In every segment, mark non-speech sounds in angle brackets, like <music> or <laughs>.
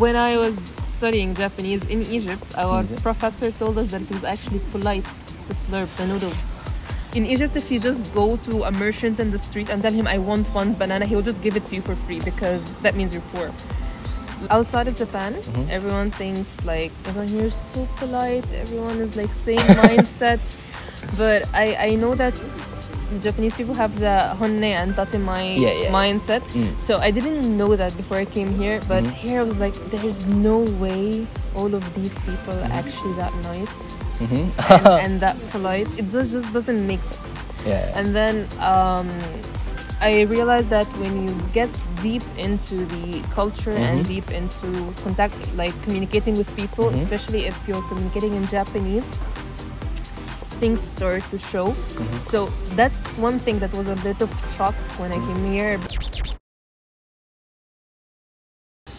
When I was studying Japanese in Egypt, our Egypt. professor told us that it was actually polite to slurp the noodles. In Egypt, if you just go to a merchant in the street and tell him, I want one banana, he'll just give it to you for free because that means you're poor. Outside of Japan, Mhm. everyone thinks like, everyone here is so polite, everyone is like same <laughs> mindset. But I, I know that Japanese people have the honne and tatemae Yeah, yeah, mindset. Mm. So I didn't know that before I came here, but Mhm. here I was like, there's no way all of these people are actually that nice Mhm. and, <laughs> and that polite. It does, just doesn't make sense. yeah. And then um, I realized that when you get deep into the culture and Mhm. deep into contact, like communicating with people, Mhm. especially if you're communicating in Japanese, things to show. Mhm. So that's one thing that was a bit of shock when I came here.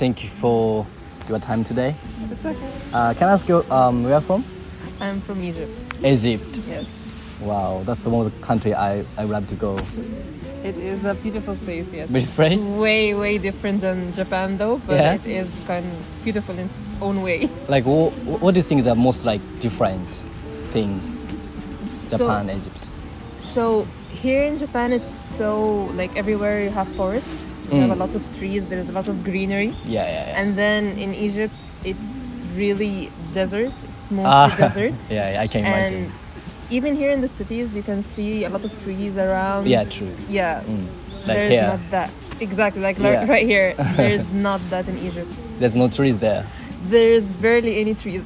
Thank you for your time today. It's okay. Uh, can I ask you um, where you're from? I'm from Egypt. Egypt. Yes. Wow, that's the one the country I, I would love to go. It is a beautiful place, yes. Which place? Way, way different than Japan though, but Yeah. it is kind of beautiful in its own way. Like, what, what do you think the most like different things? So- Japan, Egypt. So here in Japan, it's so like everywhere you have forests, you have a Mm. lot of trees, there's a lot of greenery. Yeah, yeah, yeah. And then in Egypt, it's really desert, it's mostly Ah, <laughs> desert. yeah, yeah, I can imagine. And even here in the cities, you can see a lot of trees around. Yeah, true. Yeah. Mm. Like there's here, not that. Exactly, like Yeah. right, right here. <laughs> There's not that in Egypt. there's no trees there. There's barely any trees.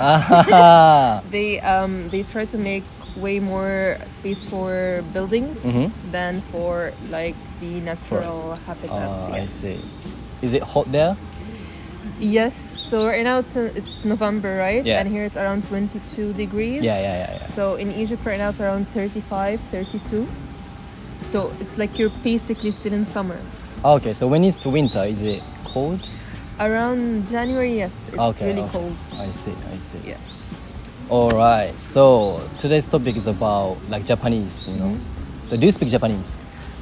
Ah, <laughs> they um, they try to make way more space for buildings Mhm. than for like the natural Forest. habitats. oh, yeah. I see. Is it hot there? Yes. So right now it's it's November, right? Yeah. And here it's around 22 degrees. Yeah, yeah, yeah, yeah. So in Egypt right now it's around 35, 32. So it's like you're basically still in summer. Okay, so when it's winter, is it cold? Around January, yes, it's okay, really okay. cold. I see, I see. Yeah. All right. So today's topic is about like Japanese. You know, mm-hmm. so do you speak Japanese?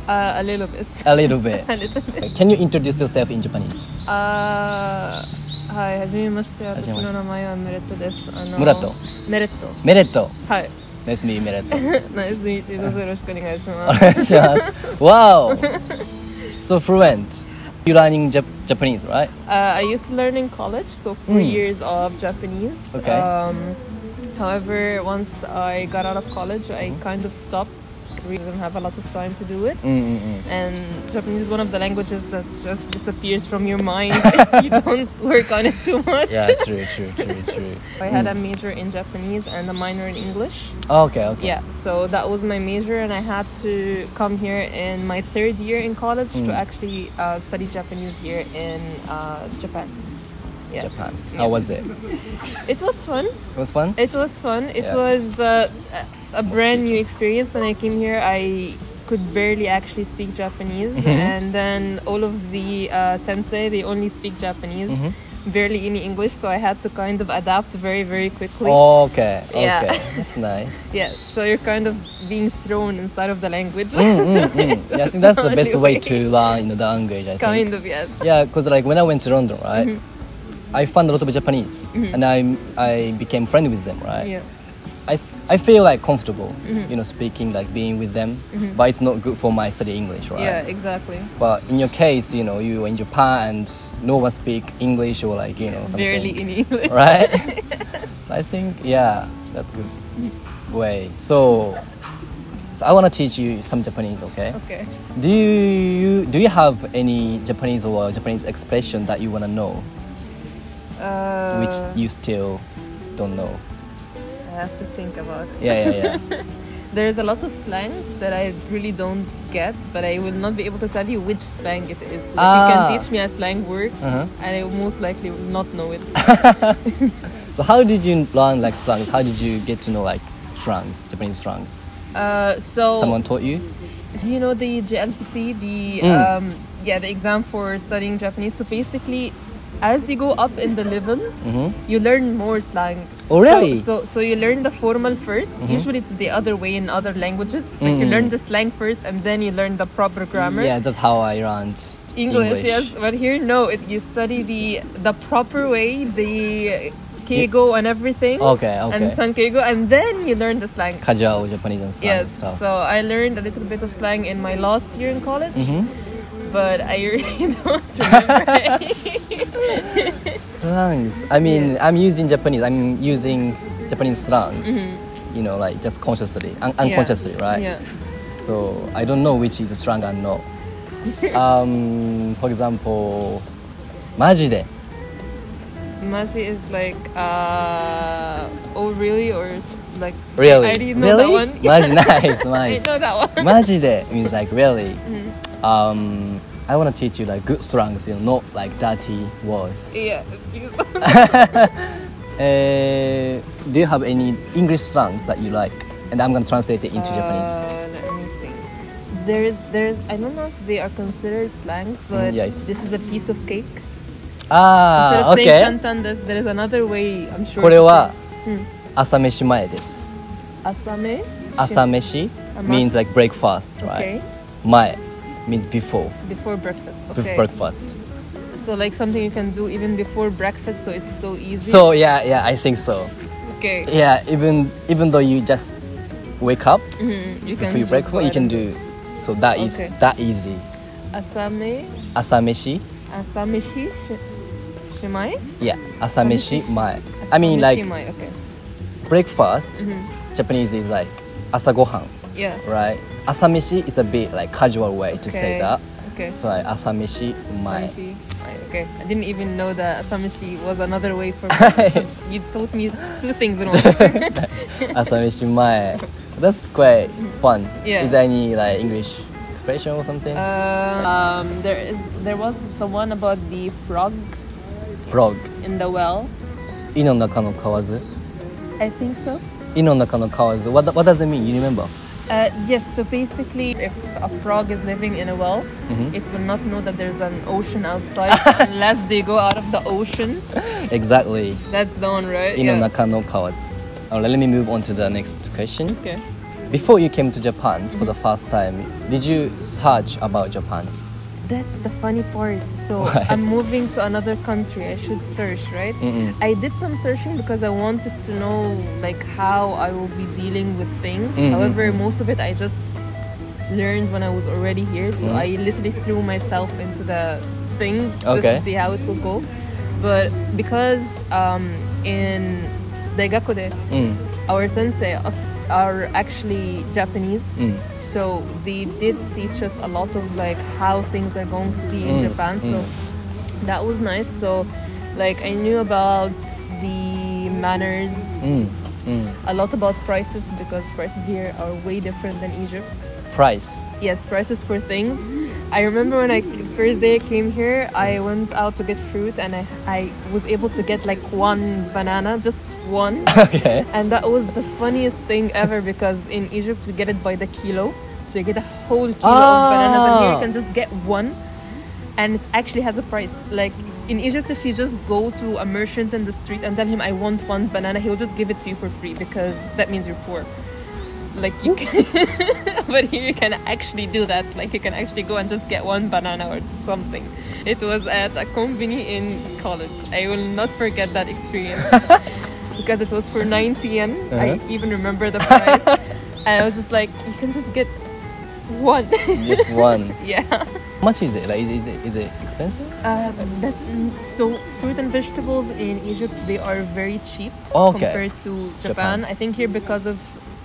Uh, a little bit. A little bit. <laughs> a little bit. Uh, can you introduce yourself in Japanese? Uh, はい、はじめまして。私の名前はメレットです。あの、ムラット。メレット。メレット。はい。Nice to meet you, メレット。nice <laughs> to meet you. Uh-huh. どうぞよろしくお願いします。お願いします。Wow! <laughs> so fluent. You're learning Jap Japanese, right? Uh, I used to learn in college, so four mm. years of Japanese. Okay. Um, however, once I got out of college, I Mm-hmm. kind of stopped. We didn't have a lot of time to do it. Mm-mm-mm. And Japanese is one of the languages that just disappears from your mind if <laughs> you don't work on it too much. Yeah, true, true, true, true. <laughs> I had a major in Japanese and a minor in English. Oh, Okay, okay. Yeah, so that was my major, and I had to come here in my third year in college Mm. to actually uh, study Japanese here in uh, Japan. Yeah. Japan. How was it? It was fun. It was fun. It was fun. It Yeah. was uh, a a brand new experience. When I came here, I could barely actually speak Japanese, Mhm. and then all of the uh, sensei they only speak Japanese, Mhm. barely any English. So I had to kind of adapt very very quickly. Okay, okay. Yeah. <laughs> That's nice. Yeah, so you're kind of being thrown inside of the language. Mm, mm, mm. <laughs> Yeah, I think that's the best way Only to learn you know, the language. I think. kind of yes. Yeah, because like when I went to London, right, Mhm. I found a lot of Japanese, Mhm. and I I became friend with them, right. Yeah. I, I feel like comfortable, Mhm. you know, speaking like being with them, Mhm. but it's not good for my study English, right? Yeah, exactly. But in your case, you know, you were in Japan and no one speak English or like you know something, Barely in English. right? <laughs> I think yeah, that's good way. So, so I want to teach you some Japanese, okay? Okay. Do you do you have any Japanese or Japanese expression that you want to know, Uh, which you still don't know? I have to think about. it. Yeah, yeah, yeah. <laughs> There's a lot of slang that I really don't get, but I will not be able to tell you which slang it is. Like, Ah. You can teach me a slang word, uh-huh. and I most likely will not know it. <laughs> So how did you learn like slang? How did you get to know like slangs, Japanese slangs? Uh, so Someone taught you? So you know the JLPT, the Mm. um, yeah, the exam for studying Japanese. So basically, as you go up in the levels, Mhm. you learn more slang. Oh, really? So, so so you learn the formal 1st Mhm. Usually it's the other way in other languages. Like you Mm. learn the slang first, and then you learn the proper grammar. Yeah, that's how I learned English, yes, but here no. It, you study the the proper way, the keigo and everything. Okay, okay. And sonkeigo, and then you learn the slang. Casual Japanese and slang Yes, stuff. so I learned a little bit of slang in my last year in college, Mhm but I really <laughs> don't remember. any. Slangs. I mean, I'm using Japanese. I'm using Japanese slangs. Mhm. You know, like just consciously, un- Yeah. unconsciously, right? Yeah. So I don't know which is slang and no. <laughs> um, for example, マジで Maji is like, uh, oh really, or s- like Really? I <laughs> didn't know that Really? one. Maji, nice, I nice. know that one. マジで means like really. Mhm. Um, I want to teach you like good slangs, you know, not like dirty words. <laughs> Yeah. <laughs> <laughs> Uh, do you have any English slangs that you like? And I'm gonna translate it into Japanese. Uh, let me think. There's, there's, I don't know if they are considered slangs, but yeah, it's- this is a piece of cake. Instead Ah, of saying okay. santan, there's, there is another way, I'm sure. これは to say- 朝飯前です。 Hmm. Asame? 朝飯 Ama- means like breakfast, Okay. right? 前 Mean before. Before breakfast. Okay. Before breakfast. So like something you can do even before breakfast, so it's so easy. So yeah, yeah, I think so. Okay. Yeah, even even though you just wake up mm-hmm. you before you breakfast, you can do. So that is okay. that easy. Asame. Asameshi. Asameshi sh- shimai. Yeah, asameshi sh- mai. I mean like. Okay. Breakfast. Mm-hmm. Japanese is like asagohan. Yeah. right? 朝飯 is a bit like casual way to say Okay. that. Okay. So like 朝飯前 Asameshi. Right, Okay, I didn't even know that asameshi was another way for <laughs> breakfast. you taught me two things in one. <laughs> 朝飯前 That's quite fun. Yeah. Is there any like English expression or something? Uh, um, there is, there was the one about the frog Frog. in the well. 胃の中の蛙 I think so. 胃の中の蛙 what, what does it mean? You remember? Uh, yes, so basically, if a frog is living in a well, mm -hmm. it will not know that there's an ocean outside <laughs> unless they go out of the ocean. Exactly. That's the one, right? In yeah. Naka no Kawazu. Let me move on to the next question. Okay. Before you came to Japan mm -hmm. for the first time, did you search about Japan? That's the funny part. So <laughs> Why? I'm moving to another country. I should search, right? Mm-mm. I did some searching because I wanted to know like how I will be dealing with things. Mhm. However, most of it I just learned when I was already here. So Mhm. I literally threw myself into the thing just Okay. to see how it will go. But because um, in daigaku de, Mm. our sensei are actually Japanese. Mm. So they did teach us a lot of like how things are going to be in Mm, Japan. So mm. that was nice. So like I knew about the manners, Mm. Mm. a lot about prices because prices here are way different than Egypt. Price. Yes, prices for things. I remember when I first day I came here, I went out to get fruit and I, I was able to get like one banana, just one. <laughs> okay. And that was the funniest thing ever because in Egypt we get it by the kilo. So you get a whole kilo of oh. bananas and here you can just get one and it actually has a price. Like in Egypt if you just go to a merchant in the street and tell him I want one banana, he'll just give it to you for free because that means you're poor. Like you can <laughs> but here you can actually do that. Like you can actually go and just get one banana or something. It was at a company in college. I will not forget that experience <laughs> because it was for 90 yen. I Uh-huh. even remember the price. <laughs> and I was just like, you can just get one. Just one. <laughs> yeah. How much is it? Like, is, is it is it expensive? Uh, that, mm, so fruit and vegetables in Egypt they are very cheap Okay. compared to Japan. Japan. I think here because of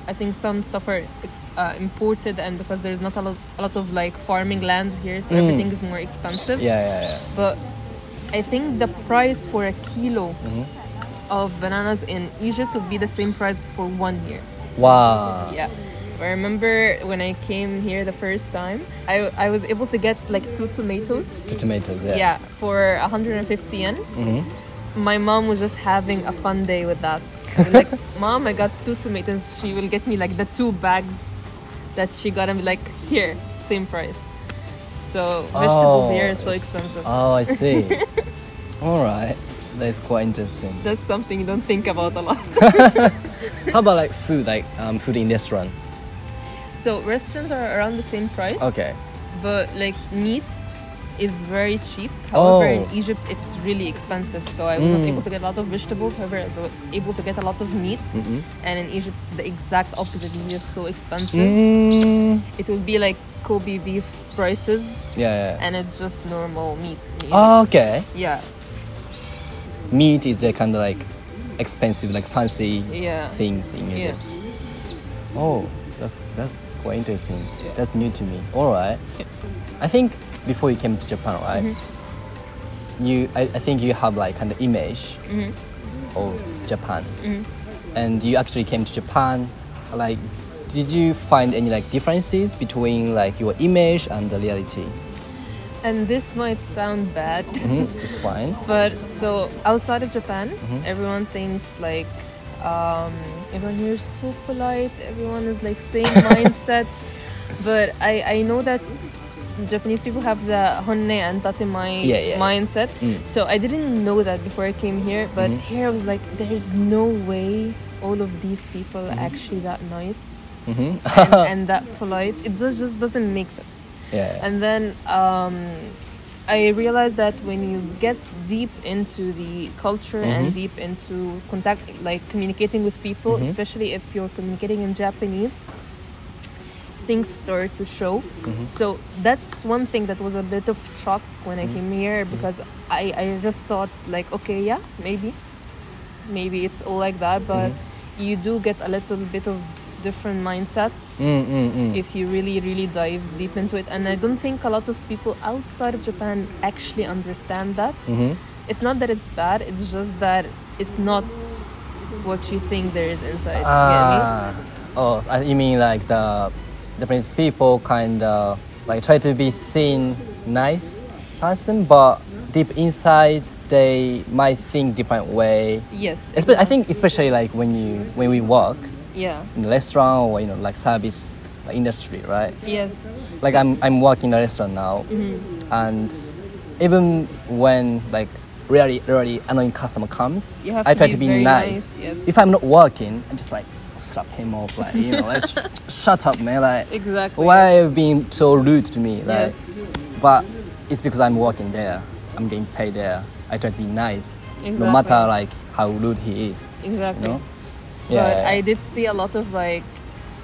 I think some stuff are uh, imported and because there's not a lot, a lot of like farming lands here, so Mm. everything is more expensive. Yeah, yeah, yeah. But I think the price for a kilo Mhm. Of bananas in Egypt would be the same price for one year. Wow. Yeah. I remember when I came here the first time, I, I was able to get like two tomatoes. Two tomatoes. Yeah. Yeah, for 150 yen. Mm-hmm. My mom was just having a fun day with that. Like, <laughs> Mom, I got two tomatoes. She will get me like the two bags that she got and be like, here, same price. So vegetables here are so expensive. Oh, I see. <laughs> All right. That's quite interesting. That's something you don't think about a lot. <laughs> How about like food, like um, food in restaurant? so restaurants are around the same price. Okay. But like meat, is very cheap. However, Oh. in Egypt, it's really expensive. So I was not Mm. able to get a lot of vegetables. However, I was able to get a lot of meat. Mhm. And in Egypt, it's the exact opposite. It's just so expensive. Mm, It would be like Kobe beef prices, yeah. yeah. and it's just normal meat. Egypt. Oh, okay. Yeah, Meat is the kind of like expensive, like fancy yeah. things in Yeah. Egypt. Oh, that's that's quite interesting. Yeah. That's new to me. All right. I think before you came to Japan, right? Mm-hmm. You, I, I think you have like kind of image Mhm. of Japan, Mhm. and you actually came to Japan. Like, did you find any like differences between like your image and the reality? And this might sound bad. hmm <laughs> It's fine. But so outside of Japan, Mhm. everyone thinks like um, everyone here is so polite. Everyone is like same <laughs> mindset. But I I know that Japanese people have the honne and tatemae Yeah, yeah. mindset. Mm. So I didn't know that before I came here. But Mhm. here I was like, there's no way all of these people Mm-hmm. are actually that nice hmm and, <laughs> and that polite. It does, just doesn't make sense. Yeah. And then um, I realized that when you get deep into the culture Mhm. and deep into contact, like communicating with people, Mhm. especially if you're communicating in Japanese, things start to show. Mhm. So that's one thing that was a bit of shock when I Mhm. came here because I, I just thought like, okay, yeah, maybe, maybe it's all like that, but Mhm. you do get a little bit of different mindsets Mm, mm, mm. if you really really dive deep into it and i don't think a lot of people outside of japan actually understand that Mhm. it's not that it's bad it's just that it's not what you think there is inside Ah, oh, you mean like the Japanese people kind of like try to be seen nice person, but deep inside they might think different way. you yes I think especially like when you when we work yeah in the restaurant or you know like service industry, right? yes Like I'm I'm working in a restaurant now, Mhm. and even when like really really annoying customer comes, I try to be nice. nice, yes. If I'm not working, I'm just like slap him off, like you know, like <laughs> sh- shut up, man. Like exactly why are you being so rude to me? Like, Yes. but it's because I'm working there. I'm getting paid there. I try to be nice, exactly. no matter like how rude he is. exactly You know? But i did see a lot of like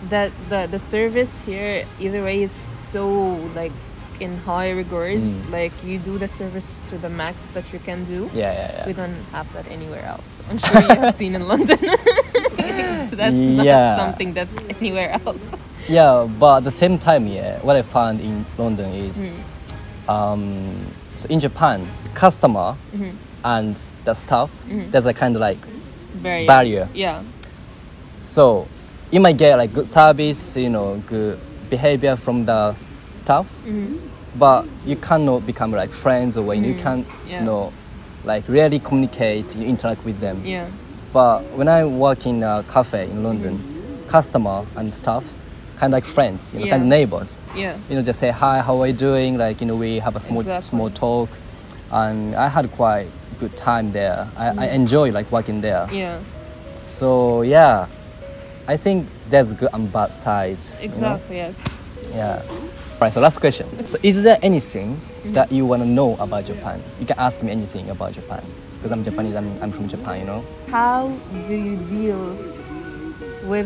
that the the service here either way is so like in high regards Mm. like you do the service to the max that you can do Yeah, yeah, yeah. We don't have that anywhere else. I'm sure you have seen in <laughs> London. <laughs> that's not something that's anywhere else. Yeah, but at the same time, yeah, what I found in London is, Mm. um, so in Japan, customer Mhm. and the staff, Mhm. there's a kind of like Barrier. barrier. Yeah. So you might get like good service, you know, good behavior from the staffs, Mhm. but you cannot become like friends or when you Mhm. can, Yeah. you know, like really communicate, you interact with them. Yeah. But when I work in a cafe in London, customer and staffs kind of like friends, you know, kind of neighbors. Yeah. You know, just say hi, how are you doing? Like you know, we have a small Exactly. small talk, and I had quite good time there. I, I Mm. enjoy like working there. Yeah. So yeah, I think there's good and bad sides. you know? Exactly. Yes. Yeah. Right. So last question. So is there anything Mm-hmm. that you want to know about Japan? You can ask me anything about Japan because I'm Japanese. I'm, I'm from Japan. You know. How do you deal with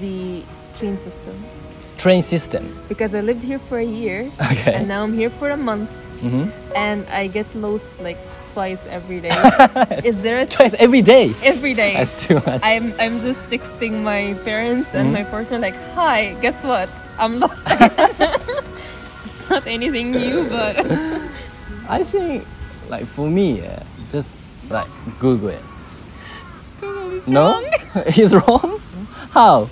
the train system? Train system. Because I lived here for a year, <laughs> Okay. and now I'm here for a month, hmm and I get lost like twice every day. <laughs> Is there a Twice every day. every day? That's too much. I'm I'm just texting my parents and Mhm. my partner like, "Hi, guess what? I'm lost." <laughs> <laughs> not anything new, but I think, like for me, yeah, just like Google it. Google is No, wrong. he's wrong. How?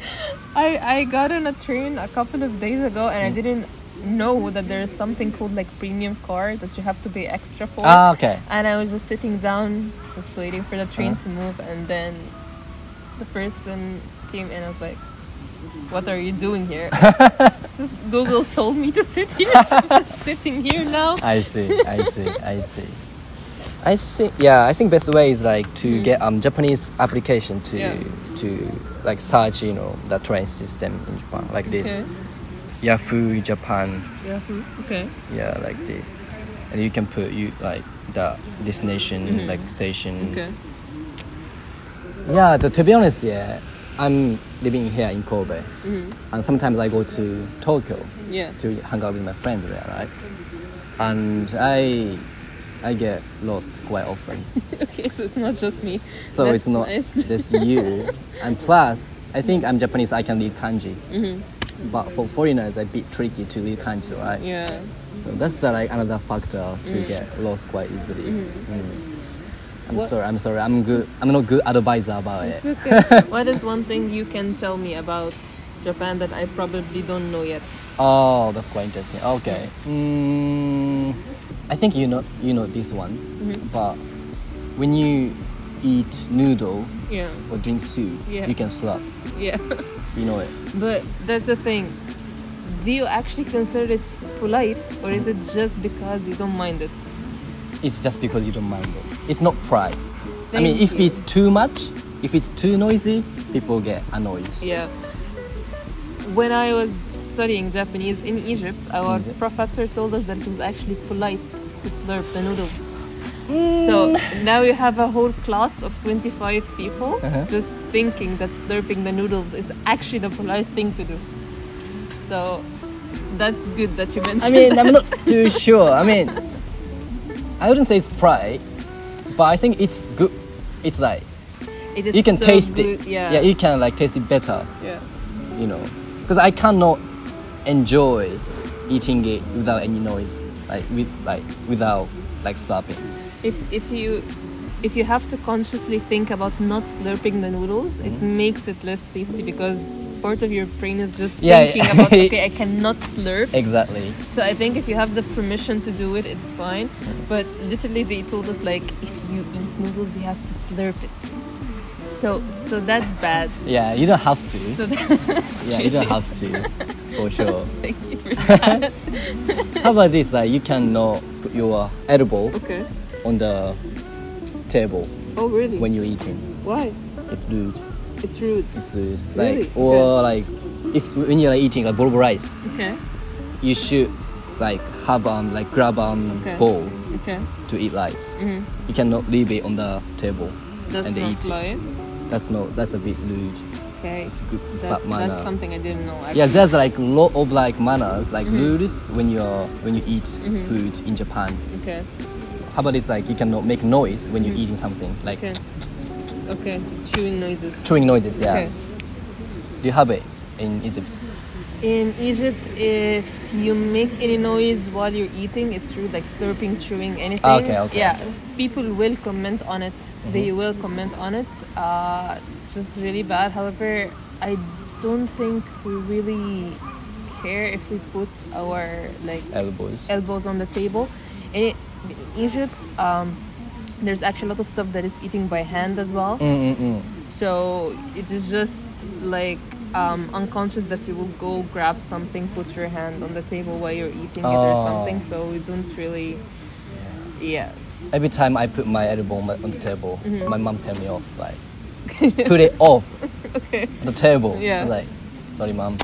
I I got on a train a couple of days ago and I Mm. didn't know that there's something called like premium car that you have to pay extra for. Ah, okay. And I was just sitting down, just waiting for the train Uh-huh. to move, and then the person came in. I was like, "What are you doing here?" <laughs> just Google told me to sit here. <laughs> I'm just sitting here now. I see. I see. I see. I think yeah. I think best way is like to get um Japanese application to Mm. Yeah. to like search you know the train system in Japan like this. Okay. Yahoo Japan. Yahoo. Okay. Yeah, like this. and you can put you like the destination Mhm. like station. Okay. Yeah, to, to be honest, yeah, I'm living here in Kobe, hmm and sometimes I go to Tokyo Yeah. to hang out with my friends there, right? And I I get lost quite often. <laughs> okay, so it's not just me. So That's it's not nice. just you. <laughs> And plus, I think I'm Japanese, I can read kanji. hmm But for foreigners, a bit tricky to read kanji, right? Yeah. So that's the, like another factor to Mm. get lost quite easily. Mhm. Mm. I'm What- sorry. I'm sorry. I'm good. I'm not good advisor about it. Okay. <laughs> what is one thing you can tell me about Japan that I probably don't know yet? Oh, that's quite interesting. Okay. Mm, I think you know you know this one, Mhm. but when you eat noodle Yeah. or drink soup, Yeah. you can slap. Yeah. <laughs> You know it. but that's the thing. Do you actually consider it polite or is it just because you don't mind it? It's just because you don't mind it. It's not pride. I mean, Thank if you. it's too much, if it's too noisy, people get annoyed. Yeah. When I was studying Japanese in Egypt, our Egypt. professor told us that it was actually polite to slurp the noodles. So now you have a whole class of 25 people Uh-huh. just thinking that slurping the noodles is actually the polite thing to do. So that's good that you mentioned. I mean, I'm not too <laughs> sure. I mean, I wouldn't say it's pride, but I think it's good. It's like It is you can so taste good, it. Yeah. yeah, you can like taste it better. yeah. You know, because I cannot enjoy eating it without any noise, like with like without like slapping. If if you if you have to consciously think about not slurping the noodles, it Mm-hmm. makes it less tasty because part of your brain is just Yeah, thinking about <laughs> okay, I cannot slurp. Exactly. So I think if you have the permission to do it, it's fine. Mm-hmm. But literally, they told us like if you eat noodles, you have to slurp it. So so that's bad. Yeah, you don't have to. So <laughs> yeah, you don't have to, <laughs> for sure. Thank you for that. How about this? Like you cannot put your elbow okay. On the table Oh really? when you're eating. Why? It's rude. It's rude. It's rude. Really? Like or like if when you're like, eating like bowl of rice, Okay. you should like have um like grab um Okay. bowl Okay. to eat rice. hmm You cannot leave it on the table That's and not eat it. polite. That's not that's a bit rude. Okay. It's good. It's That's, bad manner. that's something I didn't know. Actually. Yeah, there's like a lot of like manners, like Mhm. rules when you're when you eat Mhm. food in Japan. Okay. How about this? Like you cannot make noise when you're Mhm. eating something, like Okay. Okay. Chewing noises. chewing noises. Yeah. Okay. Do you have it in Egypt? In Egypt, if you make any noise while you're eating, it's rude, like slurping, chewing, anything. Okay, okay. Yeah, people will comment on it. They Mhm. will comment on it. Uh, it's just really bad. However, I don't think we really care if we put our like Elbows. elbows on the table. In, in Egypt, um, there's actually a lot of stuff that is eating by hand as well. Mm-mm-mm. So it is just like um, unconscious that you will go grab something, put your hand on the table while you're eating it or Oh. something. So we don't really, yeah. Every time I put my edible on, the table, Mhm. my mom tell me off, like <laughs> put it off okay, the table. Yeah. Like, sorry, mom.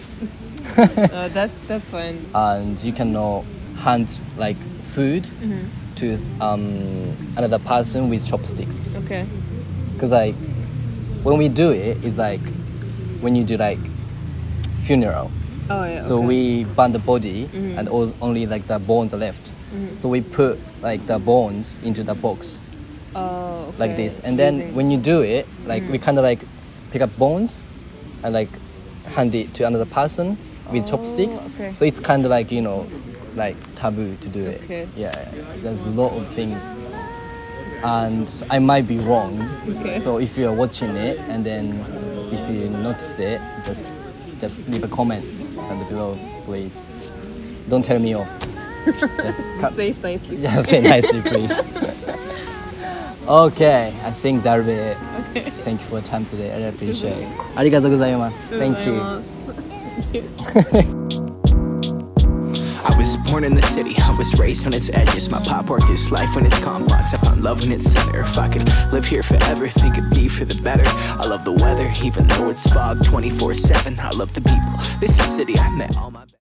uh, that's that's fine. And you cannot hand like food hmm to um, another person with chopsticks. Okay. Because like when we do it, it's like when you do like funeral. Oh yeah. So okay. we burn the body Mhm. and all, only like the bones are left. Mhm. So we put like the bones into the box Oh, okay. like this, and then when you do it, like we Mhm. kind of like pick up bones and like hand it to another person with Oh, chopsticks. okay. So it's kind of like you know, like taboo to do okay. it. Yeah, there's a lot of things, and I might be wrong. Okay. So if you're watching it and then if you notice it, just just leave a comment below, please. Don't tell me off. <laughs> Just say nicely. Yeah, say nicely, please. <laughs> okay, I think that'll be it. Okay. Thank you for your time today. I really appreciate it. Arigatou gozaimasu. Thank you. <laughs> Thank you. Born in the city, I was raised on its edges. My pop work is life when it's complex. I found love in its center. If I could live here forever, think it'd be for the better. I love the weather, even though it's fog 24 7. I love the people. This is city I met all my.